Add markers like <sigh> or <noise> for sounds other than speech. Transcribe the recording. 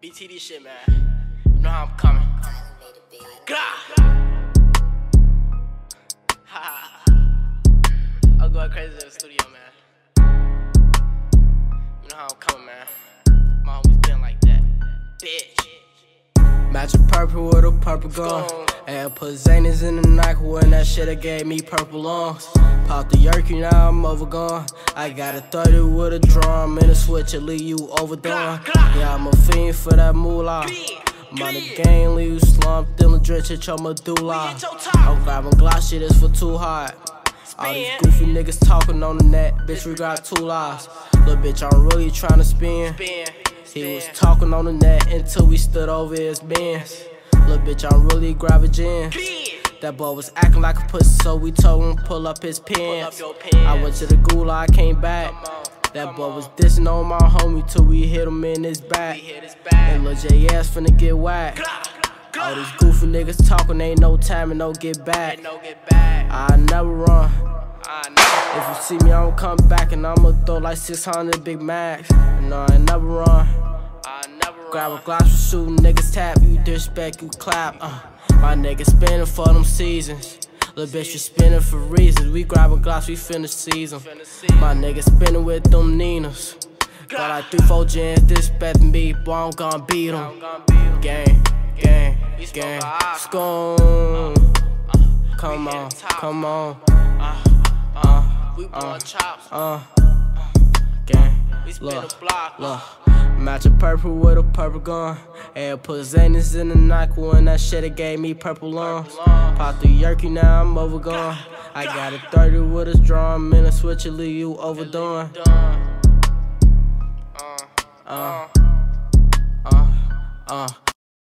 TD shit, man. You know how I'm coming. Gah! <laughs> I'm going crazy in the studio, man. You know how I'm coming, man. My always been like that. Bitch. Matching purple with a purple gun. And put Zanies in the night when that shit that gave me purple lungs. Pop the yerky, now I'm overgone. I got a 30 with a drum and a switch to leave you overdone. Yeah, I'm a fiend for that moolah. Money gang leave you slumped in the drench at your medulla. I'm grabbing shit is for too hot. All these goofy niggas talking on the net, bitch, we got two lives. Little bitch, I'm really trying to spin. He was talking on the net until we stood over his bins. Little bitch, I'm really grabbing gin. That boy was acting like a pussy, so we told him pull up his pants. I went to the gulag, I came back. That boy was dissing on my homie till we hit him in his back. And Lil J ass finna get whacked. All these goofy niggas talking, ain't no time and no get back. I never run. If you see me, I'ma come back and I'ma throw like 600 Big Macs. No, I never run. Grab a glass for shooting, niggas tap, you disrespect, you clap. Uh, my niggas spinning for them seasons. Little bitch, you spinning for reasons. We grab a glass, we finish season. My niggas spinning with them Ninas. Got like three, four gins, disrespect me, boy, I'm gonna beat them. Gang, gang, gang, scone. Uh, come on, come on. Uh, uh, uh We blowing chops. uh, gang. We spin Look, look. Match a purple with a purple gun. And put Xanax in the night when that shit it gave me purple lungs. Pop the yerky, now I'm overgone. I got a 30 with a drum and a switch leave you overdone.